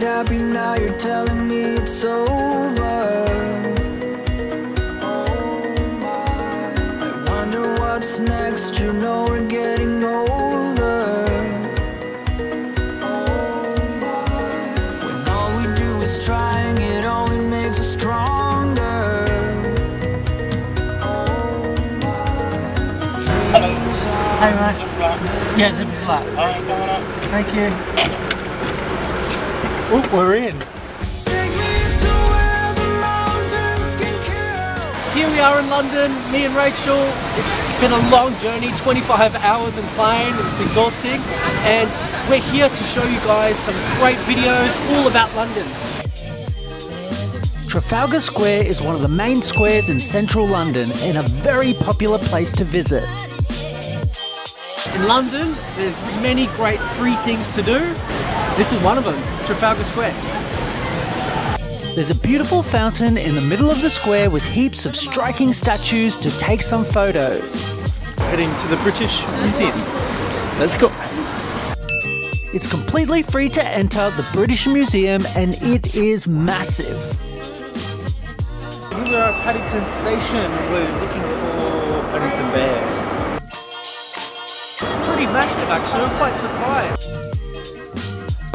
played happy, now you're telling me it's over. I wonder what's next, you know we're getting older. When all we do is trying, it only makes us stronger. Hey mate. Yeah, Ziferblat. Alright, coming up. Thank you. Oh, we're in. Take me to where the mountains can kill. Here we are in London, me and Rachel. It's been a long journey, 25 hours in plane, it's exhausting. And we're here to show you guys some great videos all about London. Trafalgar Square is one of the main squares in central London and a very popular place to visit. In London, there's many great free things to do. This is one of them, Trafalgar Square. There's a beautiful fountain in the middle of the square with heaps of striking statues to take some photos. Heading to the British Museum. Let's go. It's completely free to enter the British Museum and it is massive. We are at Paddington Station. We're looking for Paddington Bears. It's pretty massive actually, I'm quite surprised.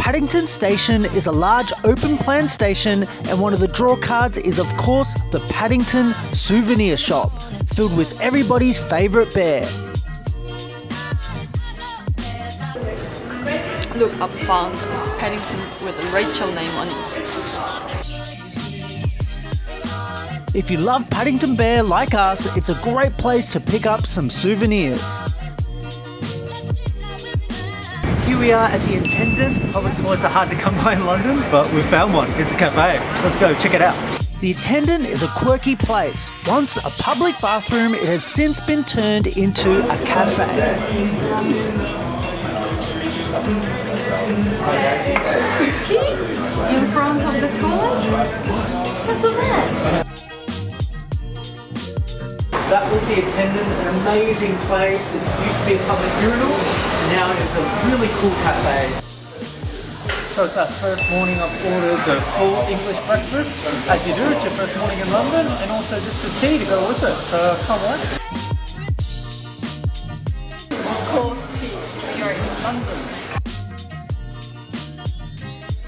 Paddington Station is a large open plan station and one of the draw cards is of course the Paddington souvenir shop filled with everybody's favourite bear. Look, I found Paddington with a Rachel name on it. If you love Paddington Bear like us, it's a great place to pick up some souvenirs. Here we are at the Attendant. Public toilets are hard to come by in London, but we found one. It's a cafe. Let's go check it out. The Attendant is a quirky place. Once a public bathroom, it has since been turned into a cafe. In front of the toilet? What's that? That was the Attendant, an amazing place. It used to be a public urinal, and now it's a really cool cafe. So it's our first morning. I've ordered the full English breakfast, as you do. It's your first morning in London, and also just the tea to go with it. So I can't wait. Course, tea. Are in London.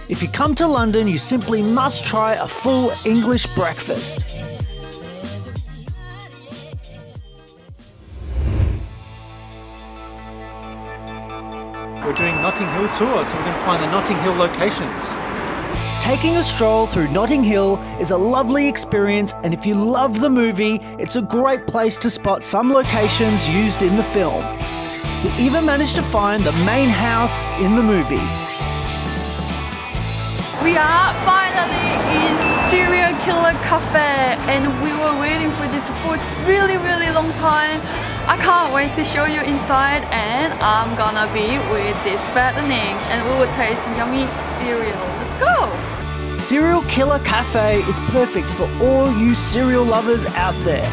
If you come to London, you simply must try a full English breakfast. Notting Hill tour, so we're going to find the Notting Hill locations. Taking a stroll through Notting Hill is a lovely experience, and if you love the movie, it's a great place to spot some locations used in the film. We even managed to find the main house in the movie. We are finally in Cereal Killer Cafe and we were waiting for this for really really long time. I can't wait to show you inside and I'm gonna be with this fattening and we will taste yummy cereal. Let's go! Cereal Killer Cafe is perfect for all you cereal lovers out there.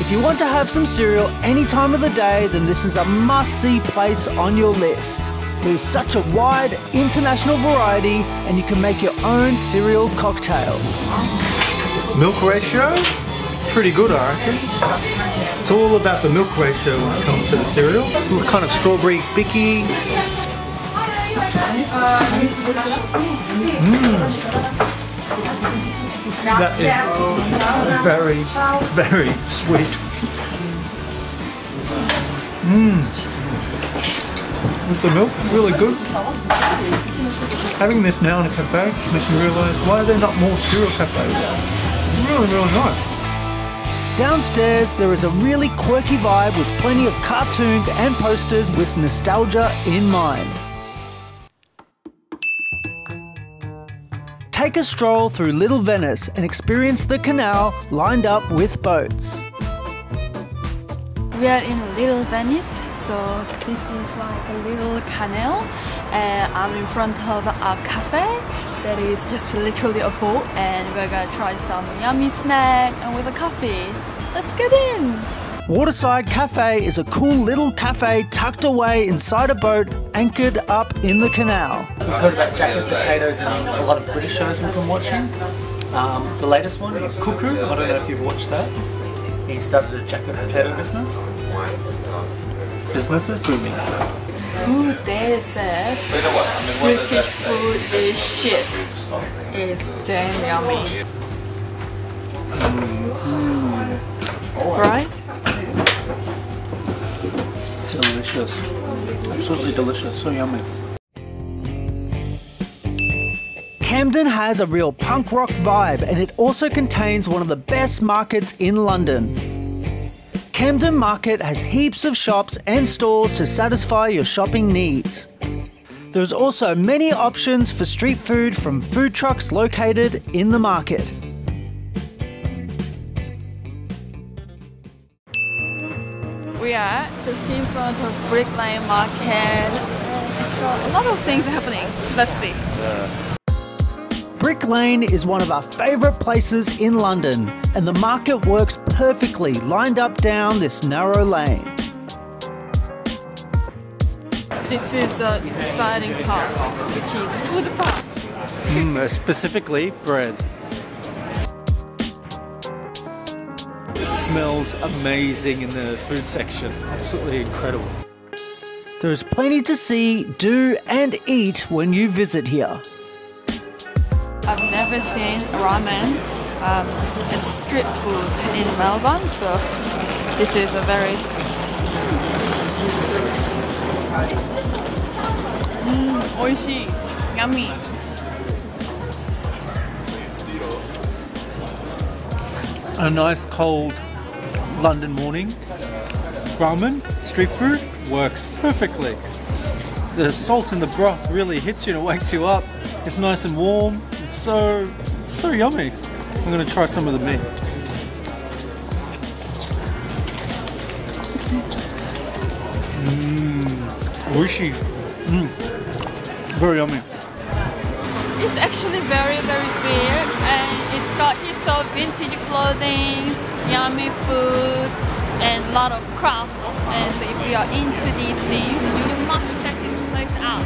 If you want to have some cereal any time of the day, then this is a must-see place on your list. There's such a wide international variety and you can make your own cereal cocktails. Milk ratio? Pretty good, I reckon. It's all about the milk ratio when it comes to the cereal. Some kind of strawberry bicky. Mm. That is very, very sweet. Mmm. With the milk, really good. Having this now in a cafe makes me realise why are there not more cereal cafes? Really, really nice. Downstairs, there is a really quirky vibe with plenty of cartoons and posters with nostalgia in mind. Take a stroll through Little Venice and experience the canal lined up with boats. We are in Little Venice, so this is like a little canal and I'm in front of a cafe that is just literally a boat and we're gonna try some yummy snack and with a coffee. Let's get in! Waterside Cafe is a cool little cafe tucked away inside a boat anchored up in the canal. We've heard about jacket potatoes in a lot of British shows we've been watching. Um, the latest one is Cuckoo. I don't know if you've watched that. He started a jacket potato business. Business is booming. Food they said British food is shit. It's damn yummy. Right? Delicious. Absolutely delicious. So yummy. Camden has a real punk rock vibe and it also contains one of the best markets in London. Camden Market has heaps of shops and stalls to satisfy your shopping needs. There's also many options for street food from food trucks located in the market. We are just in front of Brick Lane Market. So a lot of things are happening. Let's see. Brick Lane is one of our favourite places in London, and the market works perfectly lined up down this narrow lane. This is the exciting part, which is food part. Mm, specifically, bread. It smells amazing in the food section. Absolutely incredible. There is plenty to see, do, and eat when you visit here. I've never seen ramen um, and street food in Melbourne, so this is a very mm, oishi, yummy. A nice cold London morning. Ramen, street food, works perfectly. The salt in the broth really hits you and it wakes you up. It's nice and warm. It's so, so yummy. I'm gonna try some of the meat. Mmm, oishi. Mmm, very yummy. It's actually very, very big and it's got heaps of vintage clothing, yummy food, and a lot of craft. And so if you are into these things, you must check this place out.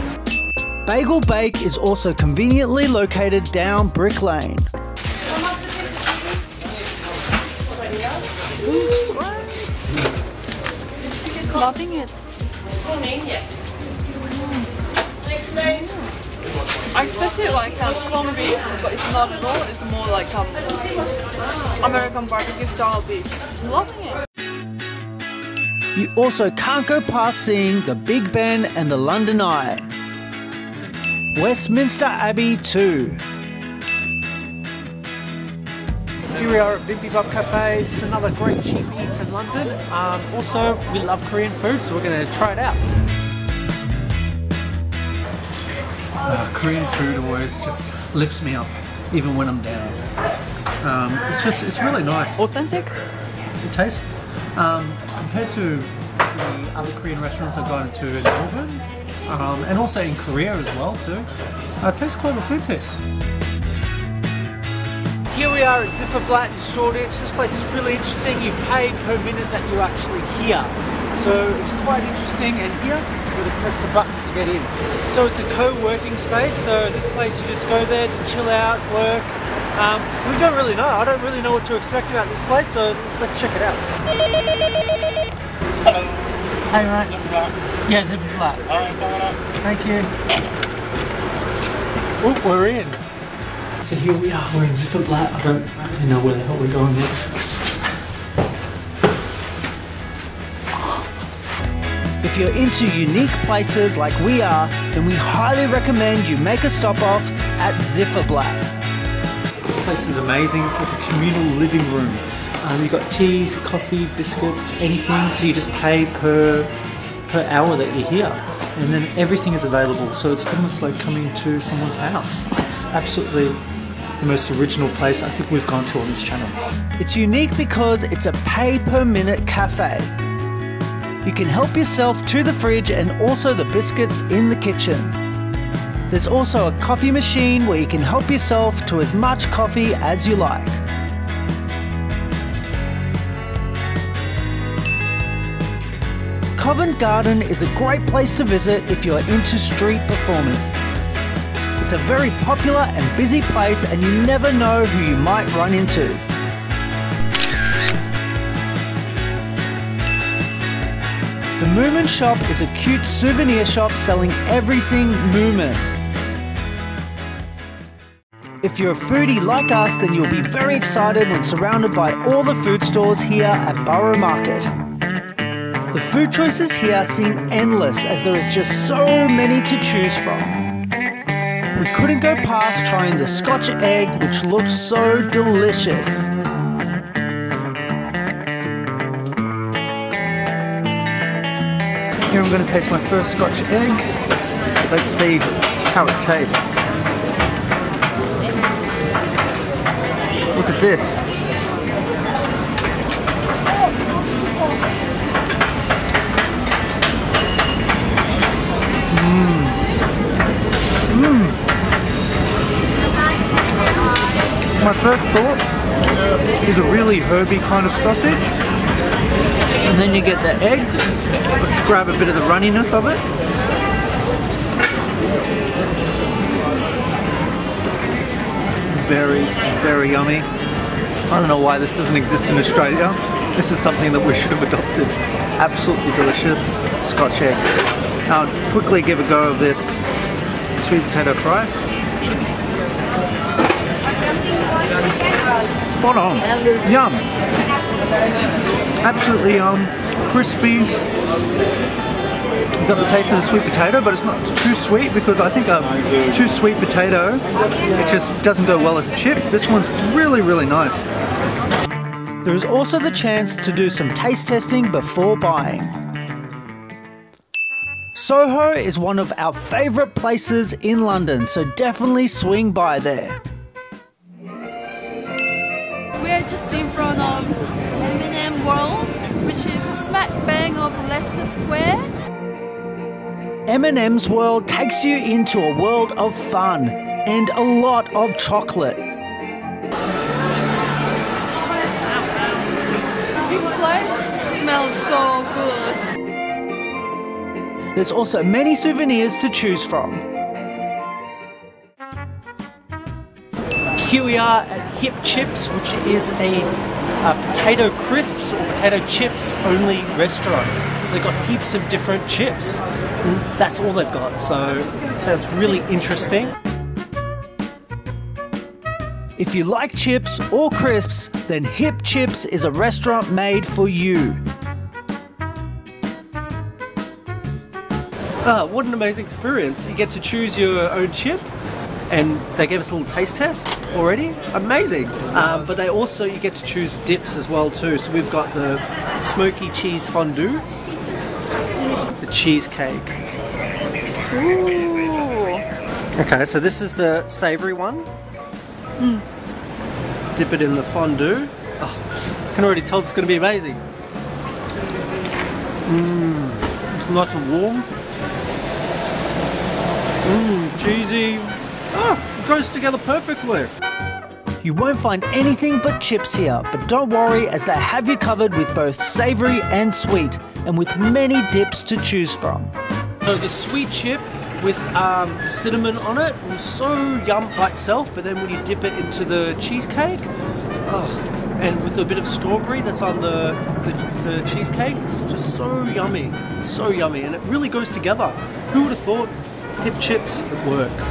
Beigel Bake is also conveniently located down Brick Lane. Loving it. I expected like um, corned beef, but it's not at all. It's more like um, American barbecue style beef. Loving it. You also can't go past seeing the Big Ben and the London Eye. Westminster Abbey too. Here we are at Big Bob Cafe. It's another great cheap eats in London. Um, also, we love Korean food, so we're going to try it out. Uh, Korean food always just lifts me up, even when I'm down. Um, it's just, it's really nice Authentic. it tastes um, compared to the other Korean restaurants I've gone to in Melbourne um, and also in Korea as well too. Uh, it tastes quite authentic. Here we are at Ziferblat in Shoreditch. This place is really interesting. You pay per minute that you're actually here. So it's quite interesting and here got to press the button to get in. So it's a co-working space. So this place you just go there to chill out, work. Um, we don't really know. I don't really know what to expect about this place, so let's check it out. Hello. Hey, right. Yeah, Ziferblat. Thank you. Oh, we're in. So here we are, we're in Ziferblat. I don't really know where the hell we're going next. If you're into unique places like we are, then we highly recommend you make a stop off at Ziferblat. This place is amazing. It's like a communal living room. Um, you've got teas, coffee, biscuits, anything. So you just pay per per hour that you're here, and then everything is available. So it's almost like coming to someone's house. Absolutely the most original place I think we've gone to on this channel. It's unique because it's a pay per minute cafe. You can help yourself to the fridge and also the biscuits in the kitchen. There's also a coffee machine where you can help yourself to as much coffee as you like. Covent Garden is a great place to visit if you're into street performance. It's a very popular and busy place, and you never know who you might run into. The Moomin shop is a cute souvenir shop selling everything Moomin. If you're a foodie like us, then you'll be very excited when surrounded by all the food stores here at Borough Market. The food choices here seem endless as there is just so many to choose from. We couldn't go past trying the Scotch egg, which looked so delicious. Here I'm going to taste my first Scotch egg. Let's see how it tastes. Look at this. My first thought is a really herby kind of sausage. And then you get the egg. Let's grab a bit of the runniness of it. Very, very yummy. I don't know why this doesn't exist in Australia. This is something that we should have adopted. Absolutely delicious Scotch egg. Now, quickly give a go of this sweet potato fry. Spot on. Yum. Absolutely um, Crispy. Got the taste of the sweet potato, but it's not too sweet because I think a too sweet potato, it just doesn't go well as a chip. This one's really, really nice. There is also the chance to do some taste testing before buying. Soho is one of our favourite places in London, so definitely swing by there. Just in front of M&M World, which is a smack bang of Leicester Square. M&M's World takes you into a world of fun and a lot of chocolate. This place smells so good. There's also many souvenirs to choose from. Here we are at Hip Chips, which is a, a potato crisps or potato chips only restaurant. So they've got heaps of different chips. That's all they've got, so sounds really interesting. If you like chips or crisps, then Hip Chips is a restaurant made for you. Ah, what an amazing experience. You get to choose your own chip and they gave us a little taste test already. Amazing. Um, but they also, you get to choose dips as well too. So we've got the smoky cheese fondue, the cheesecake. Ooh. Okay, so this is the savoury one. Dip it in the fondue. Oh, I can already tell it's going to be amazing. Mmm, it's nice and warm. Mmm, cheesy. It goes together perfectly. You won't find anything but chips here, but don't worry as they have you covered with both savoury and sweet, and with many dips to choose from. So the sweet chip with um, the cinnamon on it was so yum by itself, but then when you dip it into the cheesecake, oh, and with a bit of strawberry that's on the, the, the cheesecake, it's just so yummy, so yummy, and it really goes together. Who would have thought hip chips, it works.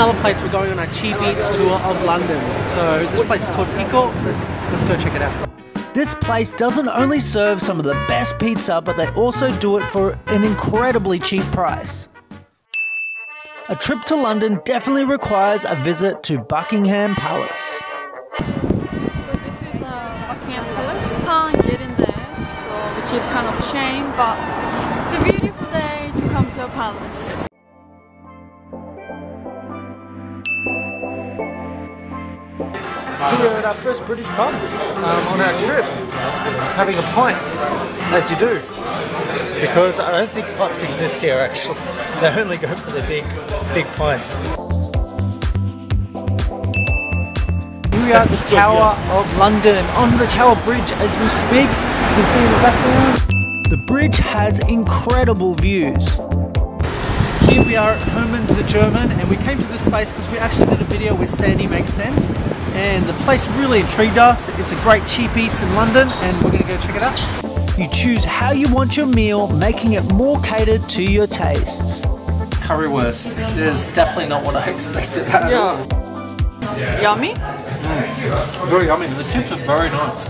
Another place we're going on our cheap eats tour of London. So this place is called Pico. Let's, let's go check it out. This place doesn't only serve some of the best pizza, but they also do it for an incredibly cheap price. A trip to London definitely requires a visit to Buckingham Palace. So this is uh, Buckingham Palace. Can't get in there, so which is kind of a shame, but it's a beautiful day to come to a palace. We are at our first British pub um, on our trip, having a pint, as you do. Because I don't think pubs exist here actually. They only go for the big, big pints. Here we we are at the Tower of London on the Tower Bridge as we speak. You can see in the background. The bridge has incredible views. Here we are at Herman's the German and we came to this place because we actually did a video with Sandy Makes Sense and the place really intrigued us. It's a great cheap eats in London and we're going to go check it out. You choose how you want your meal, making it more catered to your tastes. Currywurst is definitely not what I expected. Yeah. Yummy? Mm. Very yummy. The chips are very nice.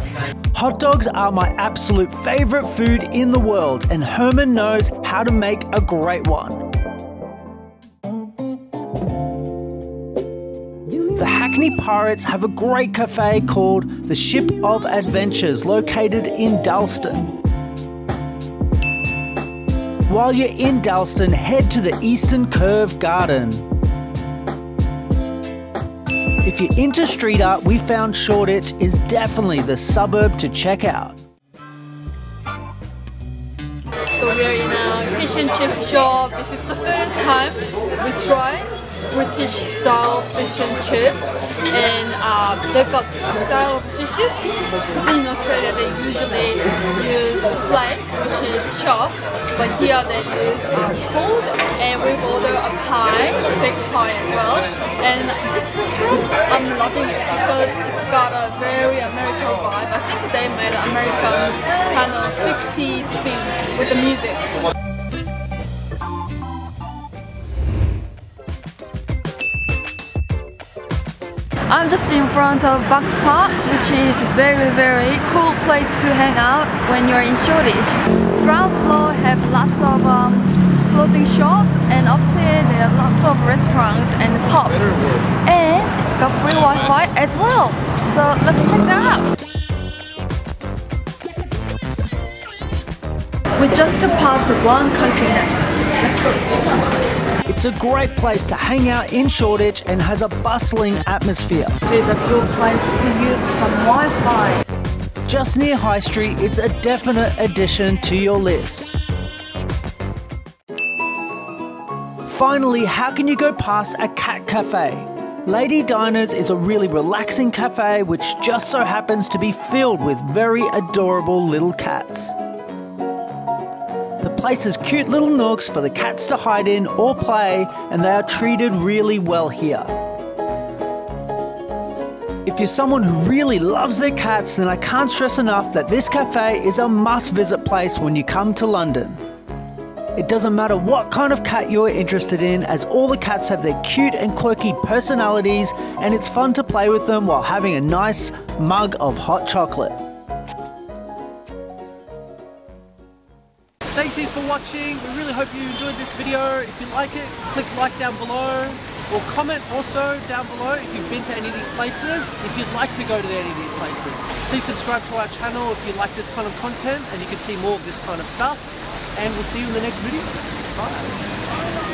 Hot dogs are my absolute favorite food in the world, and Herman knows how to make a great one. Hackney Pirates have a great cafe called the Ship of Adventures located in Dalston. While you're in Dalston, head to the Eastern Curve Garden. If you're into street art, we found Shoreditch is definitely the suburb to check out. So we're in a fish and chip shop. This is the first time we tried British style fish and chips and uh, they've got style of fishes because in Australia they usually use flake which is chopped but here they use um, cold and we've ordered a pie, steak pie as well and this restaurant I'm loving it because it's got a very American vibe. I think they made American kind of 60s theme with the music. I'm just in front of Bucks Park, which is a very very cool place to hang out when you're in Shoreditch. Ground floor have lots of um, clothing shops and upstairs there are lots of restaurants and pubs. And it's got free Wi-Fi as well. So let's check that out. We just passed one container. It's a great place to hang out in Shoreditch and has a bustling atmosphere. This is a good place to use some Wi-Fi. Just near High Street, it's a definite addition to your list. Finally, how can you go past a cat cafe? Lady Dinah's is a really relaxing cafe which just so happens to be filled with very adorable little cats. The place has cute little nooks for the cats to hide in or play, and they are treated really well here. If you're someone who really loves their cats, then I can't stress enough that this cafe is a must visit place when you come to London. It doesn't matter what kind of cat you're interested in, as all the cats have their cute and quirky personalities, and it's fun to play with them while having a nice mug of hot chocolate. Watching. We really hope you enjoyed this video. If you like it, click like down below or comment also down below if you've been to any of these places, if you'd like to go to any of these places. Please subscribe to our channel if you like this kind of content and you can see more of this kind of stuff. And we'll see you in the next video. Bye.